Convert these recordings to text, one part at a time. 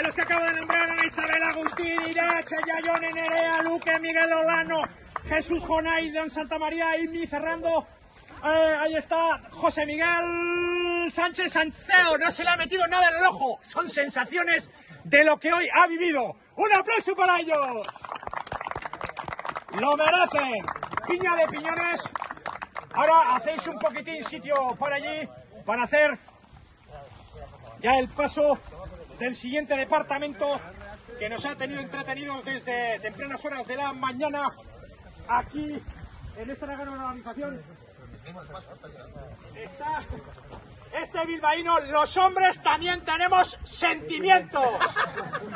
de los que acabo de nombrar Isabel Agustín, Irache, Yayone, Nerea, Luque, Miguel Olano, Jesús Jonay, Don Santa María, Imi, Cerrando. Eh, ahí está José Miguel Sánchez Sanceo. No se le ha metido nada en el ojo. Son sensaciones de lo que hoy ha vivido. ¡Un aplauso para ellos! Lo merecen. Piña de piñones. Ahora hacéis un poquitín sitio por allí para hacer ya el paso del siguiente departamento que nos ha tenido entretenidos desde tempranas horas de la mañana aquí en esta gran organización. Está este bilbaíno, los hombres también tenemos sentimientos.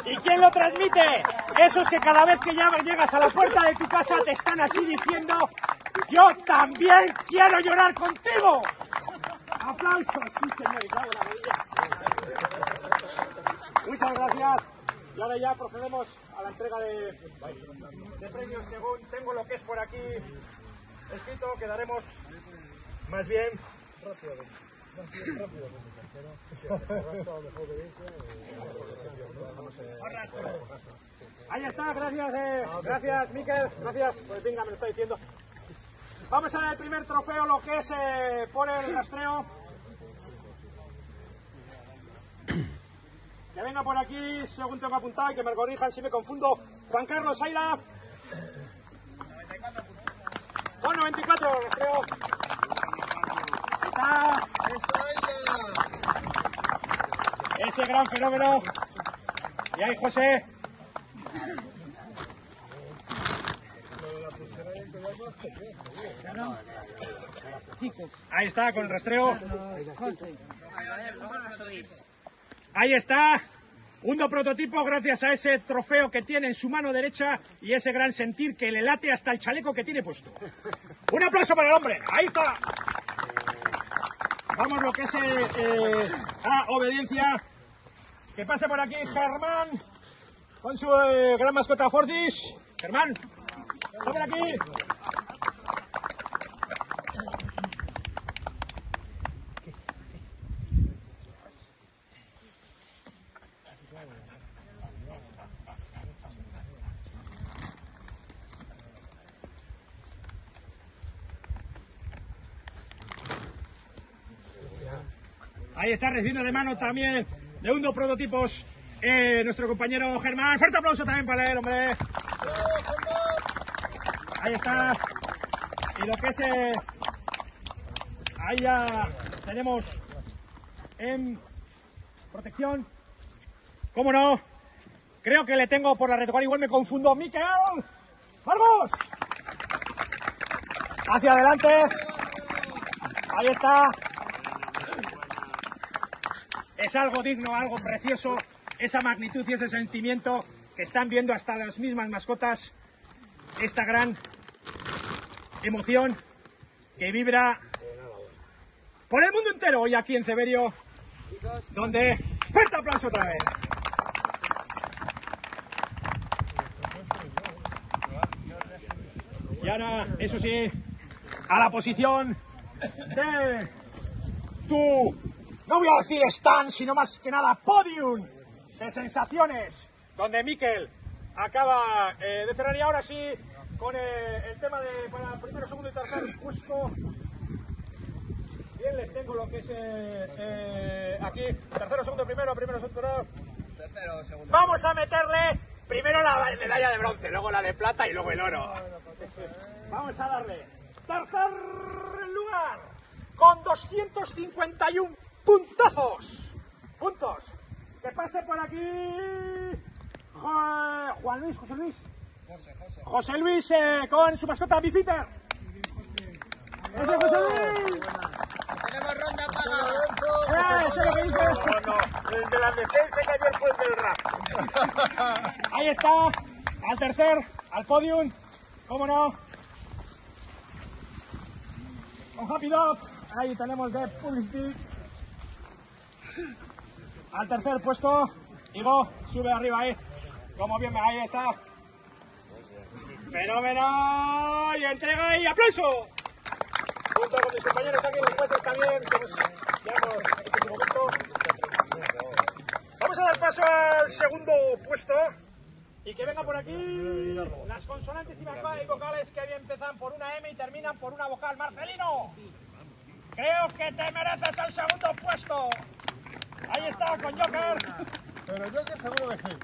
¿Y quién lo transmite? Esos que cada vez que llegas a la puerta de tu casa te están así diciendo, yo también quiero llorar contigo. Aplausos, sí señor. Muchas gracias. Y ahora ya procedemos a la entrega de, premios según tengo lo que es por aquí escrito, quedaremos más bien Ahí está, gracias, eh, gracias Miquel, gracias, pues venga, me lo está diciendo. Vamos a ver el primer trofeo, lo que es eh, por el rastreo. Que venga por aquí, según tengo apuntado, y que me corrijan si me confundo. Juan Carlos Aila. Con 94, rastreo. Ahí está. Ese gran fenómeno. Y ahí José. Ahí está, con el rastreo. Ahí está. Un prototipo gracias a ese trofeo que tiene en su mano derecha y ese gran sentir que le late hasta el chaleco que tiene puesto. Un aplauso para el hombre. Ahí está. Vamos lo que es eh, eh, a obediencia. Que pase por aquí Germán con su eh, gran mascota Fordis. Germán, por aquí. Ahí está recibiendo de mano también de uno prototipos eh, nuestro compañero Germán. Fuerte aplauso también para él, hombre. Ahí está. Y lo que es... eh, ahí ya tenemos en protección. ¿Cómo no? Creo que le tengo por la retaguardia, igual me confundo. ¡Miquel! ¡Vamos! Hacia adelante. Ahí está. Es algo digno, algo precioso, esa magnitud y ese sentimiento que están viendo hasta las mismas mascotas, esta gran emoción que vibra por el mundo entero hoy aquí en Severio, donde... ¡Fuerte aplauso otra vez! Y ahora, eso sí, a la posición de tu, no voy a decir stand, sino más que nada podium de sensaciones, donde Miquel acaba eh, de cerrar y ahora sí, con eh, el tema de para primero, segundo y tercer puesto. Bien, les tengo lo que es eh, aquí, tercero, segundo, primero, primero, segundo, Tercero, segundo. Vamos a meterle primero la medalla de bronce, luego la de plata y luego el oro. Vamos a darle tercer lugar con 251 puntazos. Puntos. Que pase por aquí Jo- Juan Luis, José Luis. José, José. José Luis eh, con su mascota Bifiter. ¡Ese José Luis! Tenemos ronda pagada. ¡Eh, ese es lo que dice! No, no, el de la defensa que ayer fue el del rap. Ahí está, al tercer, al podium, cómo no. Con Happy Dog, ahí tenemos de Publicity. Al tercer puesto, Igo, sube arriba ahí, como bien, ahí está. Fenómeno, y entrega y aplauso. Junto con mis compañeros aquí, los jueces también, que nos llevamos este momento. Vamos a dar paso al segundo puesto. Y que venga por aquí las consonantes y voca- y vocales que empiezan por una M y terminan por una vocal. Marcelino, creo que te mereces el segundo puesto. Ahí está, con Joker. Pero yo que seguro que sí.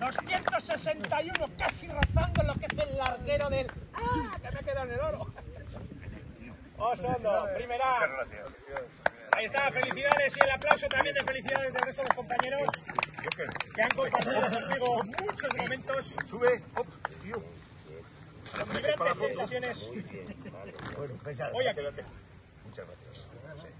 261, casi rozando lo que es el larguero del... ¡Ah! Que me he quedado en el oro. Osondo, primera. Ahí está, felicidades y el aplauso también de felicidades del resto de los compañeros que han compartido conmigo muchos momentos, Sube, hop, tío. vibrantes sensaciones. Bueno, venga, Oye. Muchas gracias.